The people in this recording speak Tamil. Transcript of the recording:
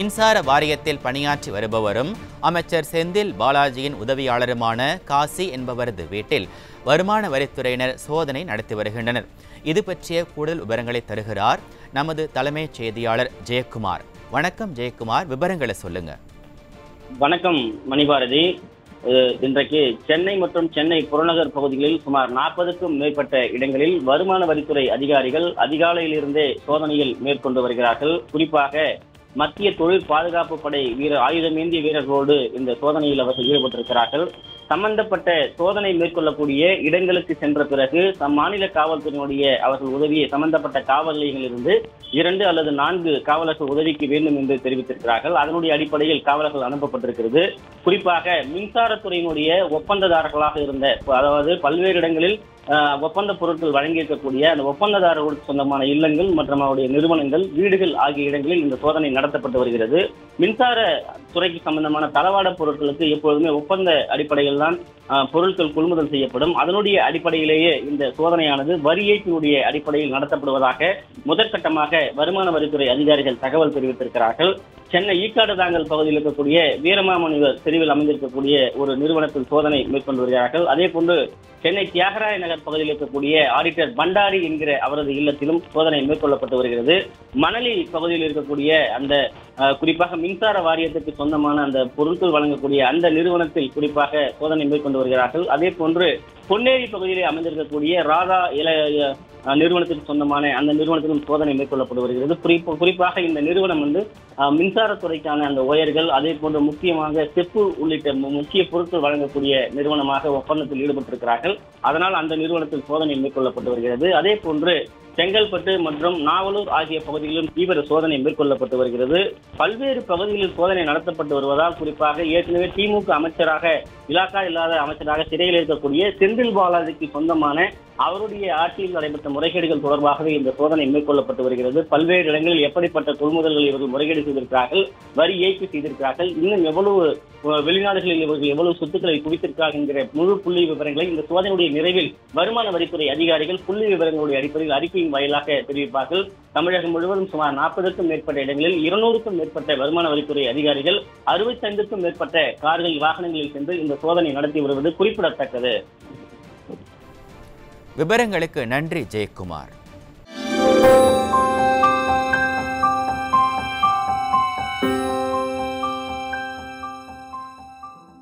மின்சார வாரியத்தில் பணியாற்றி வருபவரும் அமைச்சர் செந்தில் பாலாஜியின் உதவியாளருமான காசி என்பவரது வீட்டில் வருமான வரித்துறையினர் சோதனை நடத்தி வருகின்றனர். இது பற்றிய கூடுதல் விவரங்களை தருகிறார் நமது தலைமைச் செய்தியாளர் ஜெயக்குமார். வணக்கம் ஜெயக்குமார். விவரங்களை சொல்லுங்க. வணக்கம் மணிபாரதி. இன்றைக்கு சென்னை மற்றும் சென்னை புறநகர் பகுதிகளில் சுமார் நாற்பதுக்கும் மேற்பட்ட இடங்களில் வருமான வரித்துறை அதிகாரிகள் அதிகாலையிலிருந்தே சோதனையில் மேற்கொண்டு வருகிறார்கள். குறிப்பாக மத்திய தொழில் பாதுகாப்பு படை வீரர் ஆயுதமேந்திய வீரர்களோடு இந்த சோதனையில் அவர்கள் ஈடுபட்டிருக்கிறார்கள். சம்பந்தப்பட்ட சோதனை மேற்கொள்ளக்கூடிய இடங்களுக்கு சென்ற பிறகு தம் மாநில காவல்துறையினுடைய அவர்கள் உதவியை சம்பந்தப்பட்ட காவல் நிலையங்களிலிருந்து இரண்டு அல்லது நான்கு காவலர்கள் உதவிக்கு வேண்டும் என்று தெரிவித்திருக்கிறார்கள். அதனுடைய அடிப்படையில் காவலர்கள் அனுப்பப்பட்டிருக்கிறது. குறிப்பாக மின்சாரத்துறையினுடைய ஒப்பந்ததாரர்களாக இருந்த அதாவது பல்வேறு இடங்களில் ஒப்பந்த பொருட்கள் வழங்கியிருக்கக்கூடிய அந்த ஒப்பந்ததாரர்களுக்கு சொந்தமான இல்லங்கள் மற்றும் அவருடைய நிறுவனங்கள் வீடுகள் ஆகிய இடங்களில் இந்த சோதனை நடத்தப்பட்டு வருகிறது. மின்சார துறைக்கு சம்பந்தமான தளவாட பொருட்களுக்கு எப்பொழுதுமே ஒப்பந்த அடிப்படையில் தான் பொருட்கள் கொள்முதல் செய்யப்படும். அதனுடைய அடிப்படையிலேயே இந்த சோதனையானது வரி ஏய்ப்பினுடைய அடிப்படையில் நடத்தப்படுவதாக முதற்கட்டமாக வருமான வரித்துறை அதிகாரிகள் தகவல் தெரிவித்திருக்கிறார்கள். சென்னை ஈக்காடு தாங்கல் பகுதியில் இருக்கக்கூடிய வீரமாமுனிவர் தெருவில் அமைந்திருக்கக்கூடிய ஒரு நிறுவனத்தில் சோதனை மேற்கொண்டு வருகிறார்கள். அதே போன்று சென்னை தியாகராய நகர் பகுதியில் இருக்கக்கூடிய ஆடிட்டர் பண்டாரி என்கிற அவரது இல்லத்திலும் சோதனை மேற்கொள்ளப்பட்டு வருகிறது. மணலி பகுதியில் இருக்கக்கூடிய அந்த குறிப்பாக மின்சார வாரியத்துக்கு சொந்தமான அந்த பொருட்கள் வழங்கக்கூடிய அந்த நிறுவனத்தில் குறிப்பாக சோதனை மேற்கொண்டு வருகிறார்கள். அதே போன்று பொன்னேரி பகுதியிலே அமைந்திருக்கக்கூடிய ராதா இல நிறுவனத்துக்கு சொந்தமான அந்த நிறுவனத்திலும் சோதனை மேற்கொள்ளப்பட்டு வருகிறது. குறிப்பு குறிப்பாக இந்த நிறுவனம் வந்து மின்சாரத்துறைக்கான அந்த ஒயர்கள் அதே போன்று முக்கியமாக செப்பு உள்ளிட்ட மு- முக்கிய பொருட்கள் வழங்கக்கூடிய நிறுவனமாக ஒப்பந்தத்தில் ஈடுபட்டிருக்கிறார்கள். அதனால் அந்த நிறுவனத்தில் சோதனை மேற்கொள்ளப்பட்டு வருகிறது. அதே போன்று செங்கல்பட்டு மற்றும் நாவலூர் ஆகிய பகுதிகளிலும் தீவிர சோதனை மேற்கொள்ளப்பட்டு வருகிறது. பல்வேறு பகுதிகளில் சோதனை நடத்தப்பட்டு வருவதால் குறிப்பாக ஏற்கனவே திமுக அமைச்சராக இலாக்கா இல்லாத அமைச்சராக சிறையில் இருக்கக்கூடிய செந்தில் பாலாஜிக்கு சொந்தமான அவருடைய ஆட்சியில் நடைபெற்ற முறைகேடுகள் தொடர்பாகவே இந்த சோதனை மேற்கொள்ளப்பட்டு வருகிறது. பல்வேறு இடங்களில் எப்படிப்பட்ட கொள்முதல்கள் இவர்கள் முறைகேடு செய்திருக்கிறார்கள் வரி ஏய்ப்பு செய்திருக்கிறார்கள் இன்னும் எவ்வளவு வெளிநாடுகளில் இவர்கள் எவ்வளவு சொத்துக்களை குவித்திருக்கிறார்கள் என்கிற முழு புள்ளி விவரங்களை இந்த சோதனையுடைய நிறைவில் வருமான வரித்துறை அதிகாரிகள் புள்ளி விவரங்களுடைய அடிப்படையில் அறிக்கையின் வாயிலாக தெரிவிப்பார்கள். தமிழகம் முழுவதும் சுமார் நாற்பதுக்கும் மேற்பட்ட இடங்களில் இருநூறுக்கும் மேற்பட்ட வருமான வரித்துறை அதிகாரிகள் அறுபத்தைந்துக்கும் மேற்பட்ட கார்கள் வாகனங்களில் சென்று இந்த சோதனை நடத்தி வருவது குறிப்பிடத்தக்கது. விவரங்களுக்கு நன்றி ஜெயக்குமார்.